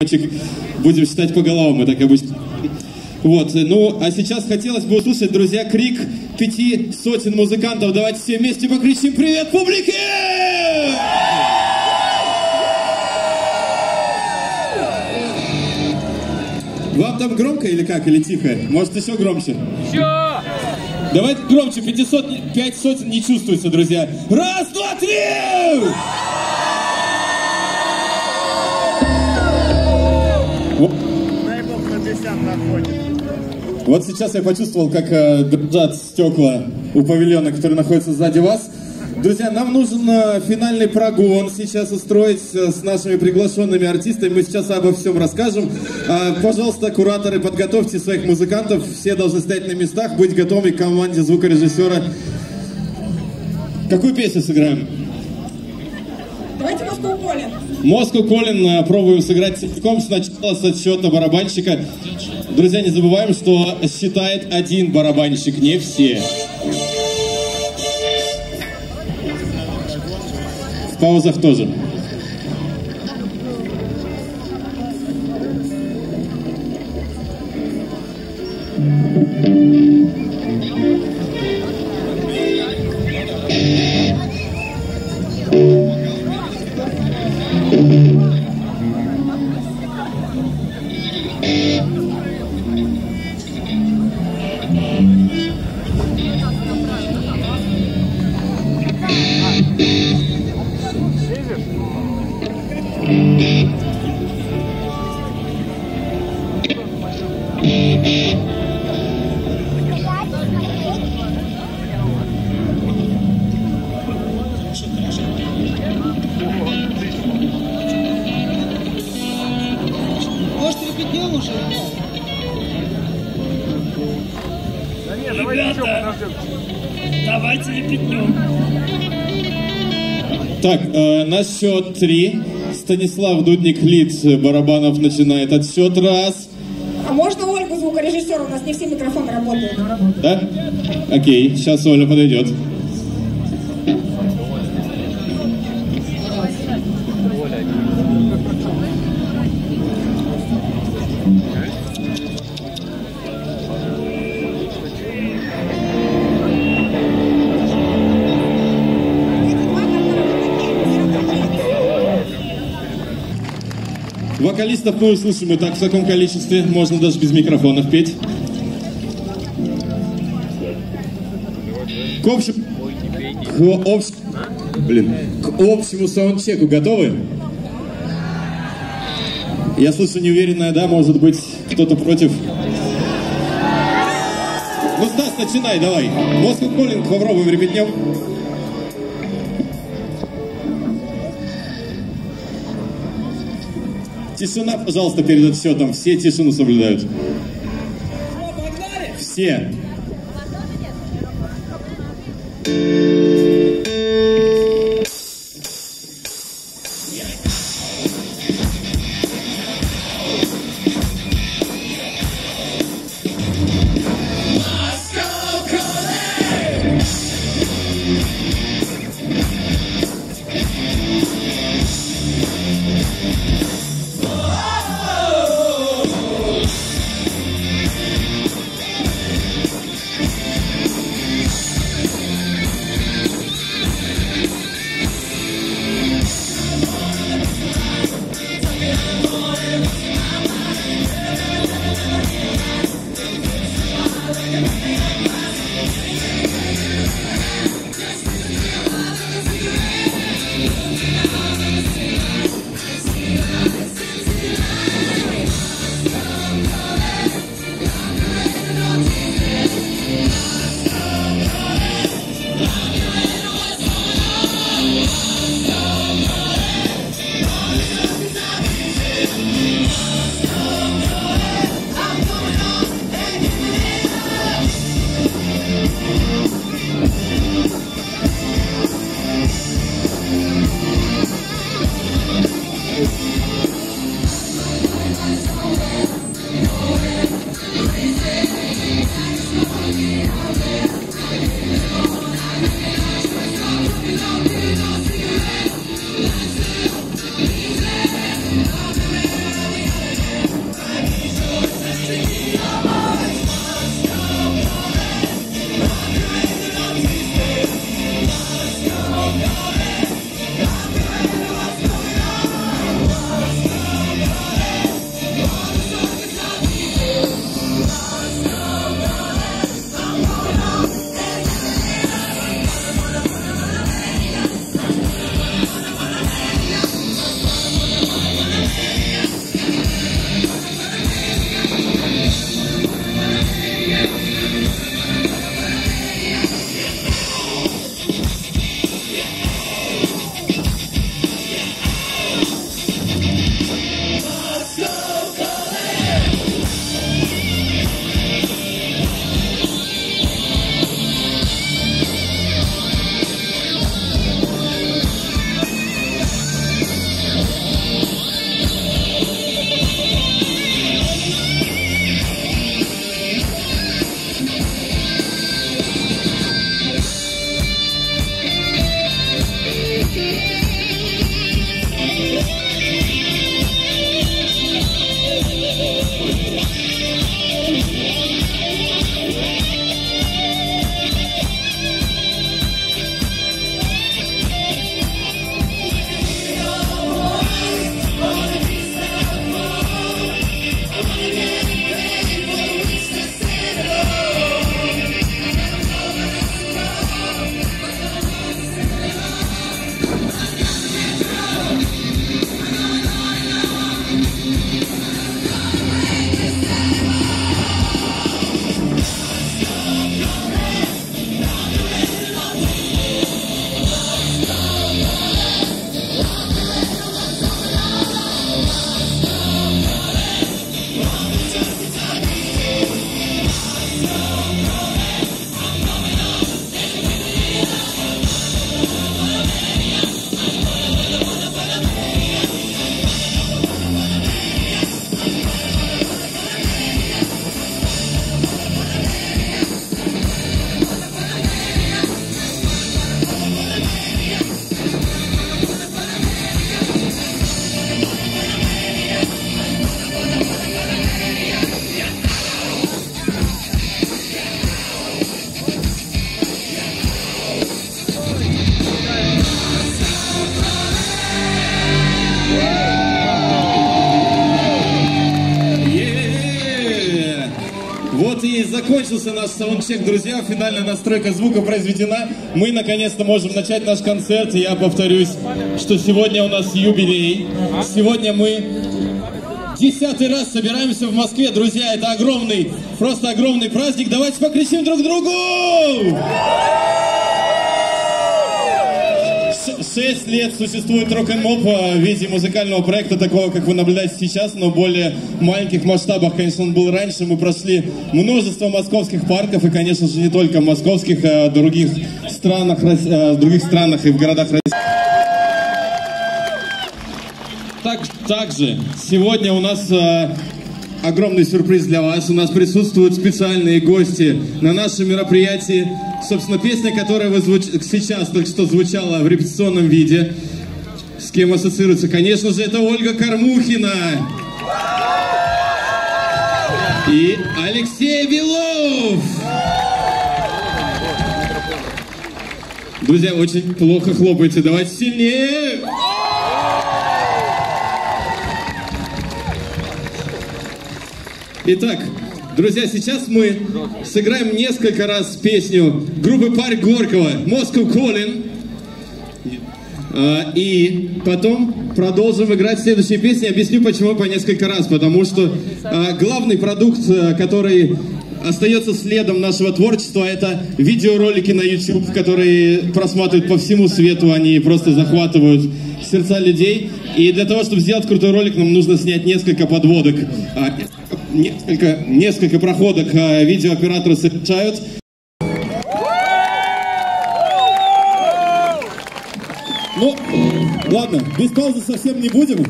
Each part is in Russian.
будем считать по головам, мы так обычно. Вот, ну, а сейчас хотелось бы услышать, друзья, крик пяти сотен музыкантов. Давайте все вместе покричим «Привет, публике!» Вам там громко или как, или тихо? Может, еще громче? Еще! Давайте громче, 500, 5 сотен не чувствуется, друзья. Раз, два, три! Вот сейчас я почувствовал, как э, дрожат стекла у павильона, который находится сзади вас. Друзья, нам нужен э, финальный прогон сейчас устроить э, с нашими приглашенными артистами. Мы сейчас обо всем расскажем. Э, пожалуйста, кураторы, подготовьте своих музыкантов. Все должны стоять на местах, быть готовы к команде звукорежиссера. Какую песню сыграем? Давайте Москву Колин. Москву Колин э, пробуем сыграть целиком сначала с отсчета барабанщика. Друзья, не забываем, что считает один барабанщик, не все. В паузах тоже. Может, Так, э, на счет три. Станислав Дудник Лид Барабанов начинает отсчет. Раз. А можно Ольгу звукорежиссера? У нас не все микрофоны работают. Да? Окей, сейчас Оля подойдет. Вокалистов мы услышим и так в таком количестве. Можно даже без микрофонов петь. К общему... К общ- Блин. К общему саундчеку готовы? Я слышу неуверенное «да», может быть, кто-то против. Ну, Стас, начинай, давай. Москва Коллинг, попробуем репетнем. Тишина, пожалуйста, перед этим Все там все тишину соблюдают. Все. Moscow! I'm gonna make it. Закончился наш саундчек, друзья. Финальная настройка звука произведена. Мы наконец-то можем начать наш концерт. Я повторюсь, что сегодня у нас юбилей. Сегодня мы десятый раз собираемся в Москве. Друзья, это огромный, просто огромный праздник. Давайте покричим друг другу! Ш- Шесть лет существует рок-н-моп в виде музыкального проекта, такого, как вы наблюдаете сейчас, но более маленьких масштабах, конечно, он был раньше. Мы прошли множество московских парков, и, конечно же, не только московских, а других странах, э, других странах и в городах России. Так, также сегодня у нас э, огромный сюрприз для вас. У нас присутствуют специальные гости на нашем мероприятии. Собственно, песня, которая вы звуч- сейчас только что звучала в репетиционном виде. С кем ассоциируется? Конечно же, это Ольга Кормухина. И Алексей Белов. Друзья, очень плохо хлопаете. Давайте сильнее. Итак, друзья, сейчас мы сыграем несколько раз песню группы Парь Горького «Moscow Calling». А, И потом продолжим играть следующие песни. Объясню, почему по несколько раз. Потому что а, главный продукт, а, который остается следом нашего творчества, это видеоролики на YouTube, которые просматривают по всему свету. Они просто захватывают сердца людей. И для того, чтобы сделать крутой ролик, нам нужно снять несколько подводок. Несколько, несколько проходок а, видеооператоры совершают. Ну, ладно, без паузы совсем не будем.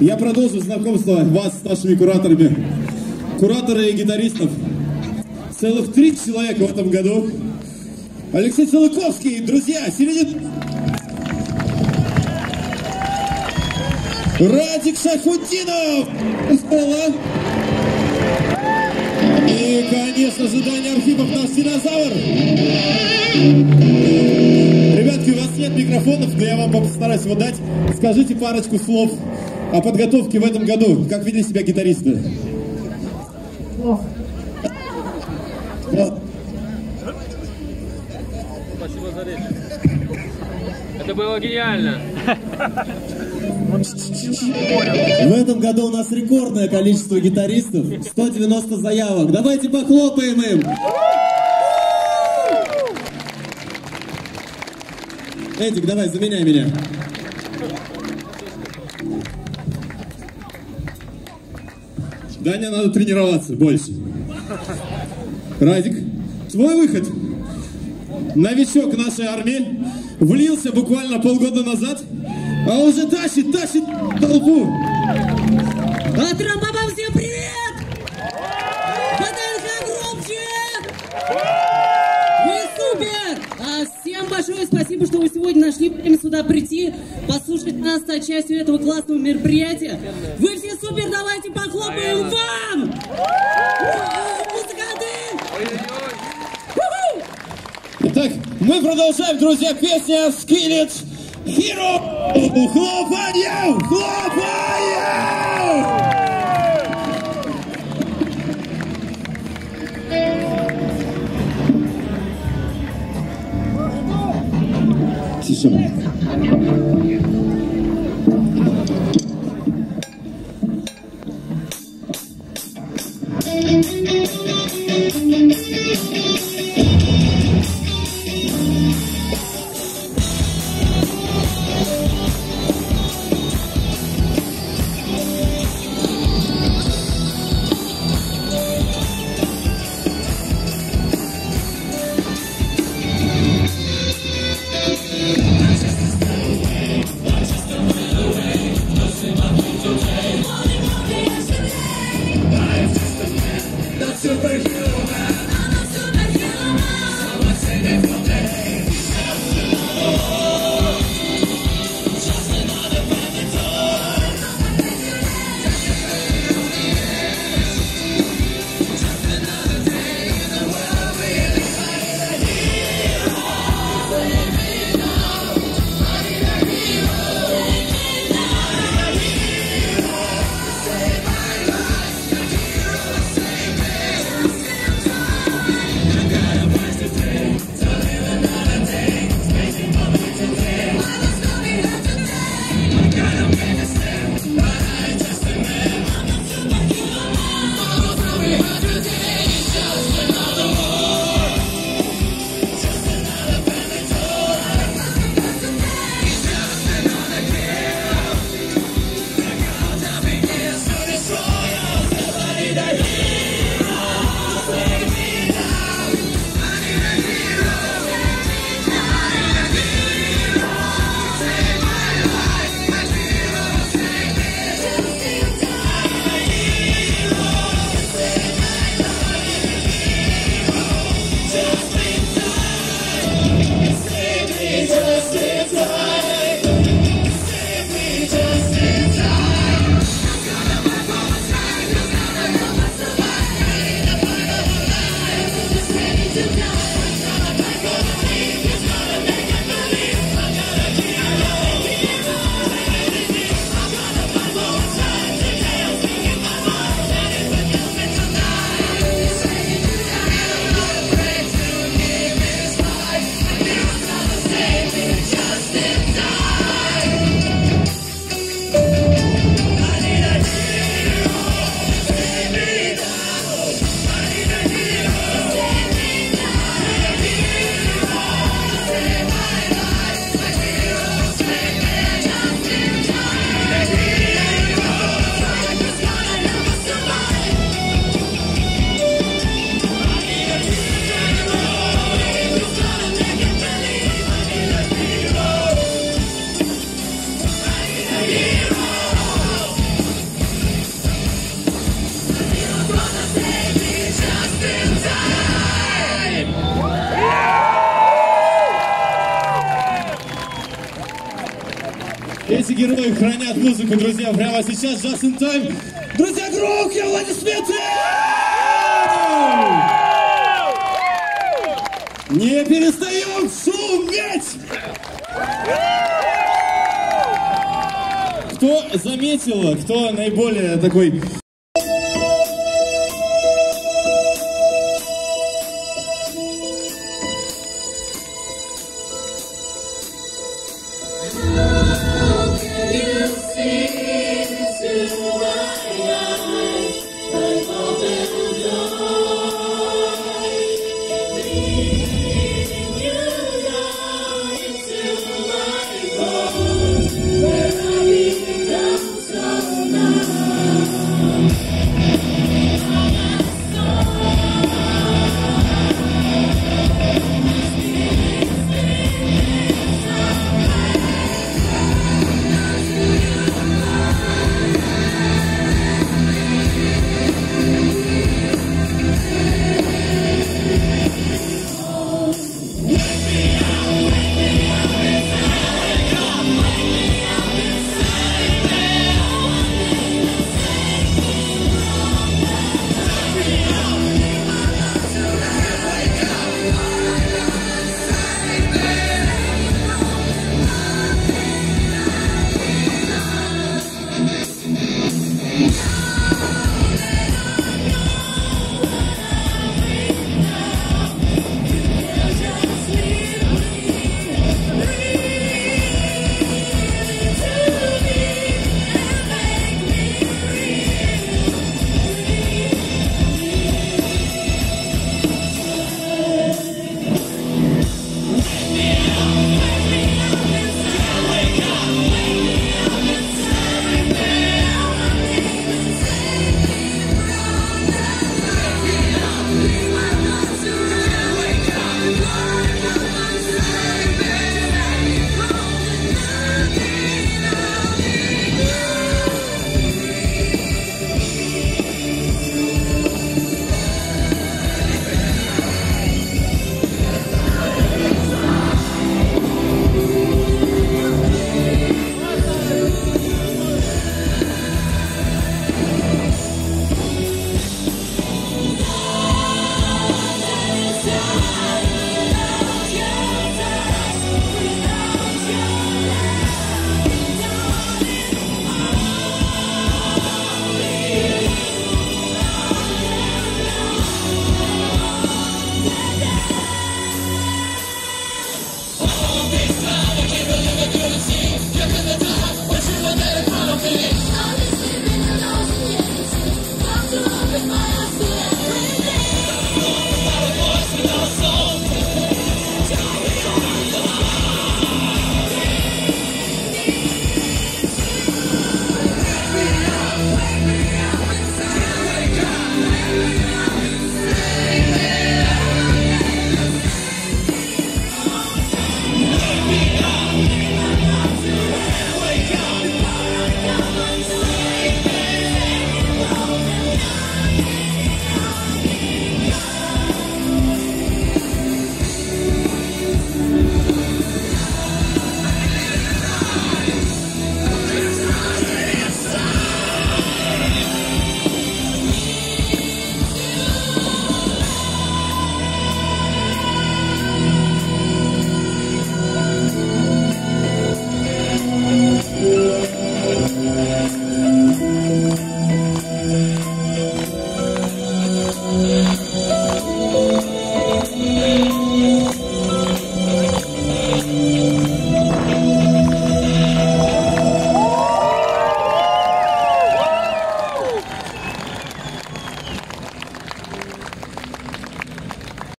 Я продолжу знакомство вас с нашими кураторами. Кураторы и гитаристов. Целых три человека в этом году. Алексей Целыковский, друзья, середин... Радик пола. И, конечно же, Даня Архипов, наш динозавр. Ребятки, у вас нет микрофонов, но я вам постараюсь его дать. Скажите парочку слов о подготовке в этом году. Как вели себя гитаристы? Плохо. Спасибо за речь. Это было гениально. В этом году у нас рекордное количество гитаристов. 190 заявок. Давайте похлопаем им. Эдик, давай, заменяй меня. Даня, надо тренироваться больше. Радик, твой выход. Новичок нашей армии влился буквально полгода назад, а уже тащит, тащит толпу. А Трампапам всем привет! ВДНХ громче! Вы супер! А всем большое спасибо, что вы сегодня нашли время сюда прийти, послушать нас, стать частью этого классного мероприятия. Вы все супер, давайте похлопаем вам! Музыканты! Итак, мы продолжаем, друзья, песня Skillet hero. Who for you? Who for you? Ci sono. Музыку, друзья, прямо сейчас, just in time. Друзья, громкие аплодисменты! Не перестаем шуметь! Кто заметил, кто наиболее такой